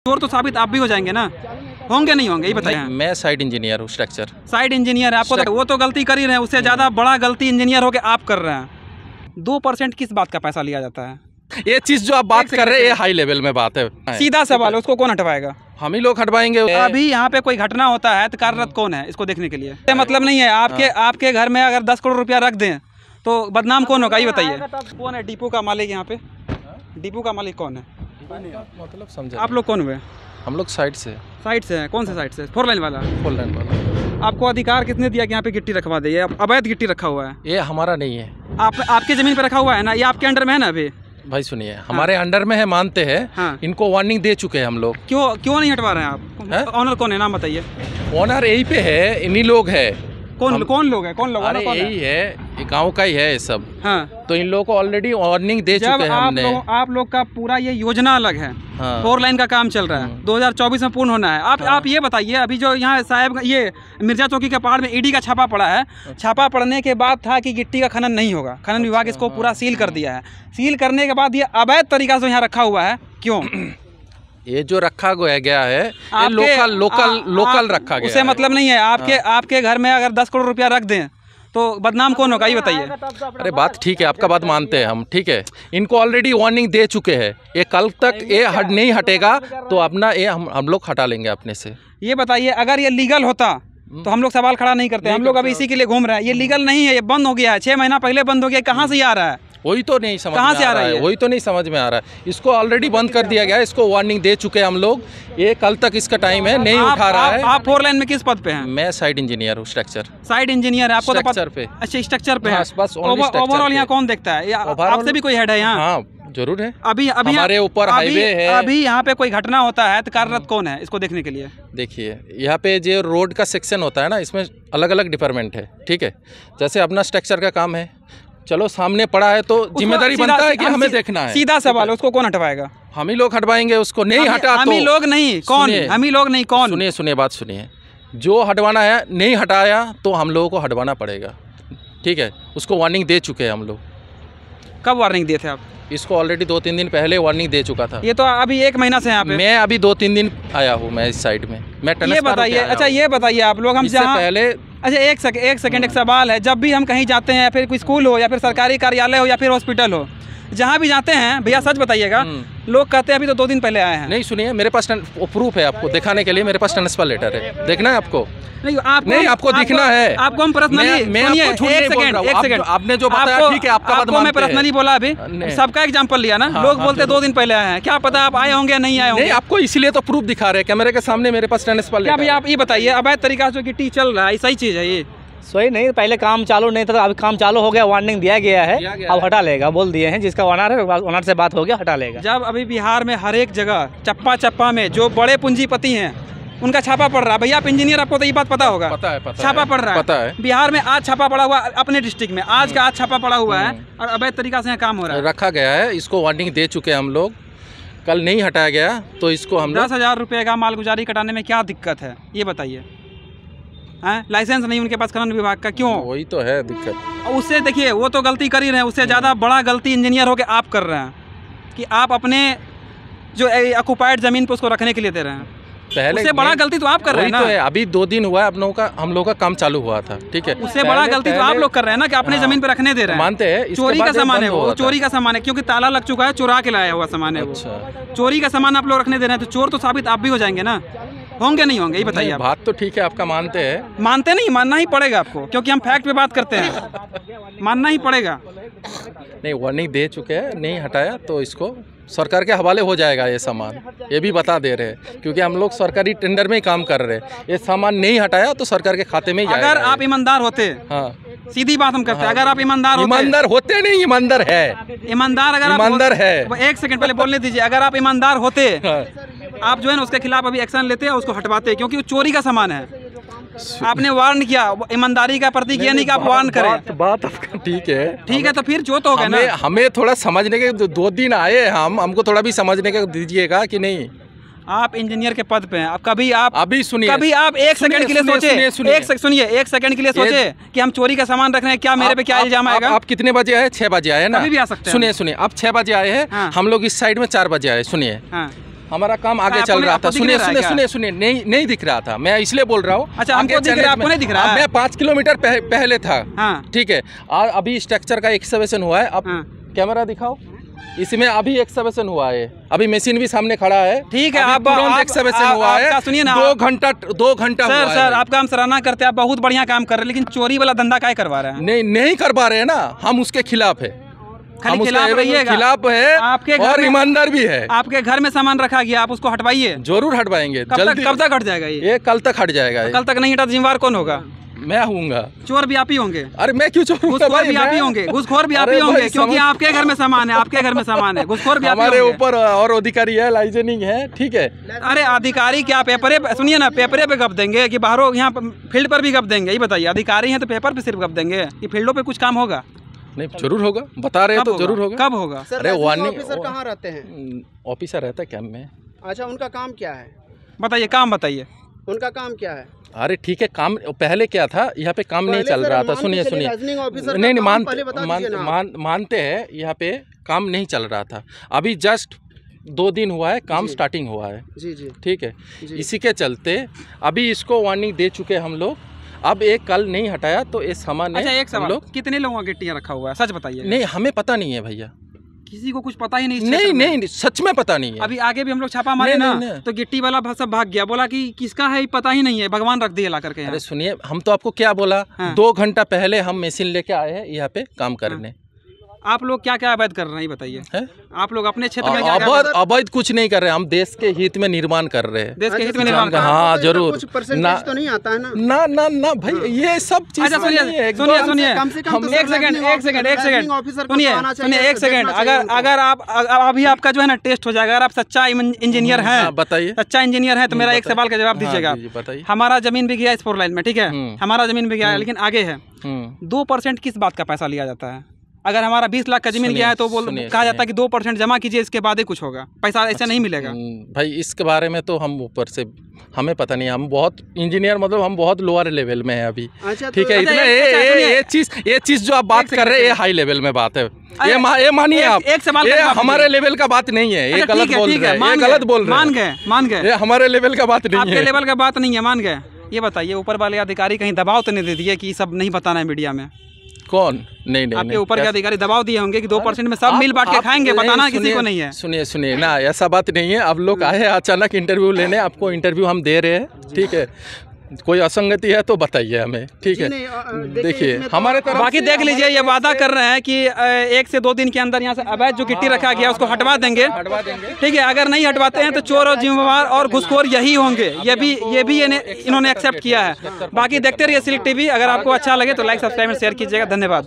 चोर तो साबित आप भी हो जाएँगे ना? होंगे नहीं होंगे ये बताइए। मैं साइड इंजीनियर हूँ स्ट्रक्चर साइड इंजीनियर है आपको तो, वो तो गलती कर ही रहे हैं उससे ज़्यादा बड़ा गलती इंजीनियर हो के आप कर रहे हैं। दो परसेंट किस बात का पैसा लिया जाता है? ये चीज़ जो आप बात कर रहे हैं ये हाई लेवल में बात है। सीधा सवाल है उसको कौन हटवाएगा? हम ही लोग हटवाएँगे। अभी यहाँ पे कोई घटना होता है तो कार्यरत कौन है इसको देखने के लिए? मतलब नहीं है आपके आपके घर में अगर दस करोड़ रुपया रख दें तो बदनाम कौन होगा ये बताइए। कौन है? डिपो का मालिक यहाँ पे? डिपो का मालिक कौन है? मतलब समझा आप लोग कौन हुए? हम लोग साइड से। साइड से हैं? कौन से साइड से? फोर लाइन वाला? फुल लाइन वाला। आपको अधिकार किसने दिया कि यहाँ पे गिट्टी रखवा दे? ये अवैध गिट्टी रखा हुआ है। ये हमारा नहीं है। आप आपके ज़मीन पे रखा हुआ है ना? ये आपके अंडर में है ना अभी? भाई सुनिए हमारे हाँ। अंडर में है मानते हैं। हाँ। इनको वार्निंग दे चुके हैं हम लोग। क्यों क्यों नहीं हटवा रहे हैं हैं? आप ऑनर कौन है? नाम बताइए। ऑनर यही पे है इन्हीं लोग है। कौन कौन लोग है? कौन लोग? यही है है गाँव का ही है ये सब। हाँ। तो इन लोगों को ऑलरेडी वार्निंग दे चुके हैं आप हमने। लोग आप लोग का पूरा ये योजना अलग है। हाँ। फोर लाइन का काम चल रहा है। 2024 में पूर्ण होना है। आप हाँ। आप ये बताइए अभी जो यहाँ साहब ये मिर्ज़ा चौकी के पहाड़ में ईडी का छापा पड़ा है। छापा पड़ने के बाद था कि गिट्टी का खनन नहीं होगा। खनन विभाग इसको पूरा सील कर दिया है। सील करने के बाद ये अवैध तरीका से यहाँ रखा हुआ है। क्यों? ये जो रखा गया है ये लोकल लोकल लोकल रखा गया उसे है। मतलब नहीं है। आपके आपके घर में अगर दस करोड़ रुपया रख दें तो बदनाम कौन होगा ये बताइए। अरे बात ठीक है आपका बात मानते हैं हम ठीक है। इनको ऑलरेडी वार्निंग दे चुके हैं। ये कल तक ये हट नहीं हटेगा तो अपना ये हम हम लोग हटा लेंगे अपने से। ये बताइए अगर ये लीगल होता तो हम लोग सवाल खड़ा नहीं करते। हम लोग अभी इसी के लिए घूम रहे हैं। ये लीगल नहीं है ये बंद हो गया है। छः महीना पहले बंद हो गया कहाँ से ये आ रहा है? वही तो नहीं समझ कहाँ में से आ रहा है? वही तो नहीं समझ में आ रहा है। इसको ऑलरेडी बंद कर दिया गया है इसको वार्निंग दे चुके हैं हम लोग। ये कल तक इसका टाइम है नहीं आप, उठा रहा आप, है। आप फोर लाइन में किस पद पे हैं? मैं साइड इंजीनियर हूँ स्ट्रक्चर साइड इंजीनियर है आपको तो Structure पे। अच्छा स्ट्रक्चर पे है। बस ओवरऑल यहाँ कौन देखता है? आपसे भी कोई हेड है यहाँ? हाँ ज़रूर है। अभी अभी हमारे ऊपर हाईवे है। अभी यहाँ पे कोई घटना होता है तो कार्यरत कौन है इसको देखने के लिए? देखिए यहाँ पे जो रोड का सेक्शन होता है ना इसमें अलग अलग डिपार्टमेंट है ठीक है? जैसे अपना स्ट्रक्चर का काम है चलो सामने पड़ा है तो ज़िम्मेदारी बनता है कि हमें देखना है। सीधा सवाल है। उसको कौन हटवाएगा? हम ही लोग हटवाएँगे उसको नहीं हटा हम ही तो लोग नहीं कौन? हम ही लोग नहीं कौन? सुनिए सुनिए बात सुनिए। जो हटवाना है नहीं हटाया तो हम लोगों को हटवाना पड़ेगा। ठीक है उसको वार्निंग दे चुके हैं हम लोग। कब वार्निंग दिए थे आप? इसको ऑलरेडी दो तीन दिन पहले वार्निंग दे चुका था। ये तो अभी एक महीना से यहाँ पे। मैं अभी दो तीन दिन आया हूँ मैं इस साइड में। मैं ये बताइए अच्छा ये बताइए आप लोग हम जहाँ पहले अच्छा एक सेकंड एक सेकंड एक सवाल है जब भी हम कहीं जाते हैं, या फिर कोई स्कूल हो, या फिर सरकारी कार्यालय हो, या फिर हॉस्पिटल हो, जहाँ भी जाते हैं, भैया सच बताइएगा हम्म। लोग कहते हैं अभी तो दो दिन पहले आए हैं। नहीं सुनिए मेरे पास प्रूफ है आपको दिखाने के लिए मेरे पास ट्रांसफ़र लेटर है। देखना है आपको। नहीं आपको नहीं, आपको दिखना है। आपको हम पर्सनली मैं- आपको एक सेकंड एक सेकंड आपने जो बताया ठीक है, आपका आपको मैं। पर्सनली बोला अभी। सबका एग्जांपल लिया ना। हाँ, लोग हाँ, बोलते दो दिन पहले आए हैं। क्या पता आप आए होंगे या नहीं आए नहीं होंगे? आपको इसीलिए तो प्रूफ दिखा रहे हैं। कैमरे के सामने मेरे पास ट्रांसफ़र लेटर आप ये बताइए अवैध तरीका जो गिट्टी चल रहा है सही चीज़ है ये। सही नहीं पहले काम चालू नहीं था अभी काम चालू हो गया वार्निंग दिया गया है। दिया गया अब हटा लेगा बोल दिए हैं जिसका ओनर है ओनर से बात हो गया हटा लेगा। जब अभी बिहार में हर एक जगह चप्पा चप्पा में जो बड़े पूंजीपति हैं उनका छापा पड़ रहा है। भैया आप इंजीनियर आपको तो ये बात पता होगा। पता है पता छापा है, पड़ रहा है। पता है। बिहार में आज छापा पड़ा हुआ अपने डिस्ट्रिक्ट में। आज का आज छापा पड़ा हुआ है और अवैध तरीका से यहाँ काम हो रहा है। रखा गया है इसको वार्निंग दे चुके हैं हम लोग। कल नहीं हटाया गया तो इसको हम दस हज़ार रुपये का मालगुजारी कटाने में क्या दिक्कत है ये बताइए। हैं? लाइसेंस नहीं उनके पास खनन विभाग का क्यों? वही तो है दिक्कत। उससे देखिए वो तो गलती कर ही रहे हैं उससे ज़्यादा बड़ा गलती इंजीनियर हो के आप कर रहे हैं कि आप अपने जो ऑक्यूपाइड ज़मीन पे उसको रखने के लिए दे रहे हैं। पहले उससे बड़ा गलती तो आप कर रहे हैं वही तो है अभी दो दिन हुआ है लोगों का हम लोगों का काम चालू हुआ था ठीक है। उससे बड़ा गलती तो आप लोग कर रहे हैं ना कि अपने हाँ, ज़मीन पे रखने दे रहे हैं। मानते हैं चोरी का सामान है वो। चोरी का सामान है क्योंकि ताला लग चुका है चुरा के लाया हुआ सामान है वो। अच्छा। चोरी का सामान आप लोग रखने दे रहे हैं तो चोर तो साबित आप भी हो जाएँगे ना। होंगे नहीं होंगे ये बताइए आप। बात तो ठीक है आपका मानते हैं। मानते नहीं मानना ही पड़ेगा आपको क्योंकि हम फैक्ट पे बात करते हैं। मानना ही पड़ेगा। नहीं वार्निंग दे चुके हैं नहीं हटाया तो इसको सरकार के हवाले हो जाएगा ये सामान। ये भी बता दे रहे हैं क्योंकि हम लोग सरकारी टेंडर में ही काम कर रहे हैं। ये सामान नहीं हटाया तो सरकार के खाते में ही अगर आप ईमानदार होते हाँ। सीधी बात हम करते हैं अगर आप ईमानदार होते ईमानदार होते नहीं ईमानदार है। ईमानदार अगर ईमानदार है। एक सेकंड पहले बोलने दीजिए अगर आप ईमानदार होते हाँ। आप जो है ना उसके खिलाफ अभी एक्शन लेते हैं उसको हटवाते हैं क्योंकि वो चोरी का सामान है। आपने वार्न किया ईमानदारी का प्रतीक ये नहीं कि आप वार्न करें। बात, बात आपका ठीक है। ठीक है तो फिर जो तो हो गया ना। हमें हमें थोड़ा समझने के दो, दो दिन आए हम हमको थोड़ा भी समझने का दीजिएगा कि नहीं? आप इंजीनियर के पद पे हैं। अब कभी आप अभी सुनिए। कभी आप एक सेकंड के लिए सोचे सुनिए। एक सेकंड सुनिए एक सेकंड के लिए सोचे कि हम चोरी का सामान रख रहे हैं क्या मेरे पे क्या इल्ज़ाम आएगा? आप कितने बजे आए? छह बजे आए ना? कभी भी आ सकते हैं। सुनिए सुनिए आप छह बजे आए हैं। हाँ। हम लोग इस साइड में चार बजे आए सुनिए। हाँ। हमारा काम आगे चल रहा था। सुनिए है सुनिए सुनिए सुनिए। नहीं नहीं दिख रहा था। मैं इसलिए बोल रहा हूँ अच्छा, हमको दिख रहा है, आपको नहीं दिख रहा? हाँ, है? मैं पाँच किलोमीटर पह, पहले था। हाँ। ठीक है। और अभी स्ट्रक्चर का एक्सकवेशन हुआ है। अब हाँ। कैमरा दिखाओ। इसमें अभी एक्सकवेशन हुआ है। अभी मशीन भी सामने खड़ा है। ठीक है, आप- आप- हुआ आपका है सुनिए ना, दो घंटा दो घंटा सर है सर। आपका हम सराहना करते हैं आप बहुत बढ़िया काम कर रहे हैं लेकिन चोरी वाला धंधा क्या करवा रहे हैं? नहीं नहीं कर पा रहे हैं ना। हम उसके खिलाफ है। खाली खिलाफ रहिएगा। खिलाफ है आपके घर और ईमानदार भी है। आपके घर में सामान रखा गया आप उसको हटवाइए। ज़रूर हटवाएँगे। कब तक हट जाएगा ये? कल तक हट जाएगा। कल तक नहीं हटा तो जिम्मेवार कौन होगा? मैं हूँगा। चोर भी आप ही होंगे। अरे मैं क्यों छोड़ूँगा घुसखोर भी आप ही होंगे। घुसखोर भी आप ही होंगे क्योंकि आपके घर में सामान है आपके घर में सामान है। घुसखोर भी आप हमारे ऊपर और अधिकारी है लाइजनिंग है ठीक है। अरे अधिकारी क्या पेपरे पे- सुनिए ना पेपरे पे गप देंगे कि बाहरों यहाँ फ़ील्ड पर भी गप देंगे। ये बताइए अधिकारी है तो पेपर पे सिर्फ़ गप देंगे कि फील्डों पे कुछ काम होगा? नहीं ज़रूर होगा। बता रहे हैं तो ज़रूर होगा। कब होगा? अरे वार्निंग- ऑफिसर कहाँ रहते हैं? ऑफिसर रहता है कैंप में। अच्छा उनका काम क्या है? बताइए काम बताइए। उनका काम क्या है? अरे ठीक है काम पहले क्या था? यहाँ पे काम नहीं चल रहा था। सुनिए सुनिए। रीजनिंग ऑफिसर का नहीं नहीं मान मानते हैं यहाँ पे काम नहीं चल रहा था। अभी जस्ट दो दिन हुआ है काम स्टार्टिंग हुआ है। जी जी। ठीक है? जी। इसी के चलते अभी इसको वार्निंग दे चुके हैं हम लोग अब एक कल नहीं हटाया तो इस सामान अच्छा एक सवाल। लोग कितने लोगों का गिट्टियाँ रखा हुआ है? सच बताइए। नहीं हमें पता नहीं है भैया। किसी को कुछ पता ही नहीं नहीं नहीं नहीं, सच में पता नहीं है। अभी आगे भी हम लोग छापा मारे ना। तो गिट्टी वाला सब भाग गया। बोला कि किसका है पता ही नहीं है। भगवान रख दिया ला करके अरे सुनिए हम तो आपको क्या बोला? हाँ। दो घंटा पहले हम मशीन लेके आए हैं यहाँ पे काम करने। आप लोग क्या क्या अवैध कर रहे हैं बताइए। हैं? आप लोग अपने क्षेत्र में अवैध अवैध कुछ नहीं कर रहे हम देश के हित में निर्माण कर रहे हैं। देश के हित में अच्छा, निर्माण कर हाँ, तो ज़रूर। ना- तो नहीं आता है ना? ना ना ना भाई ये सब चीज़ अच्छा सुनिए नहीं है, एकदम- सुनिए सुनिए। कम से कम हम तो एक सेकंड एक सेकंड एक सेकंड सुनिए तो आना चाहिए, सुनिए एक तो सेकंड अगर अगर आप अभी आपका जो है ना टेस्ट हो जाएगा अगर आप सच्चा इंजीनियर हैं हाँ, बताइए। सच्चा इंजीनियर है तो मेरा एक सवाल का जवाब हाँ, दीजिएगा। जी, जी, बताइए। हमारा ज़मीन भी गया इस फोर लाइन में ठीक है? हम्म। हमारा ज़मीन भी गया है लेकिन आगे है। हम्म। दो परसेंट किस बात का पैसा लिया जाता है? अगर हमारा बीस लाख का ज़मीन गया है तो बोल कहा जाता है। कि दो परसेंट जमा कीजिए इसके बाद ही कुछ होगा। पैसा ऐसे नहीं मिलेगा। हम्म, भाई इसके बारे में तो हम ऊपर से हमें पता नहीं हम बहुत इंजीनियर मतलब हम बहुत लोअर लेवल में है अभी। अच्छा ठीक तो- है अच्छा, इतना ये अच्छा, ये चीज़ ये चीज़ जो आप बात कर रहे हैं ये हाई लेवल में बात है। ये ये मानिए आप एक सवाल ये हमारे लेवल का बात नहीं है ये अच्छा, गलत बोल रहे हैं ये गलत बोल रहे मान हैं गए मान गए। ये हमारे लेवल का बात नहीं आपके है। लेवल का बात नहीं है मान गए। ये बताइए ऊपर वाले अधिकारी कहीं दबाव तो नहीं दे दिए कि सब नहीं बताना है मीडिया में? कौन? नहीं नहीं आपके ऊपर के अधिकारी दबाव दिए होंगे कि दो परसेंट में सब मिल बांट के खाएँगे बताना किसी को नहीं है। सुनिए सुनिए ना ऐसा बात नहीं है। अब लोग आए अचानक इंटरव्यू लेने आपको इंटरव्यू हम दे रहे हैं ठीक है? कोई असंगति है तो बताइए हमें ठीक है? देखिए, तो हमारे तरफ़ बाकी देख लीजिए ये वादा कर रहे हैं कि एक से दो दिन के अंदर यहाँ से अवैध जो गिट्टी रखा गया उसको हटवा देंगे। हटवा देंगे। ठीक है अगर नहीं हटवाते हैं तो चोर और जिम्मेवार और घुसखोर यही होंगे। ये भी ये भी इन्होंने एक्सेप्ट किया है। बाकी देखते रहिए सिल्क टीवी अगर आपको अच्छा लगे तो लाइक सब्सक्राइब और शेयर कीजिएगा। धन्यवाद।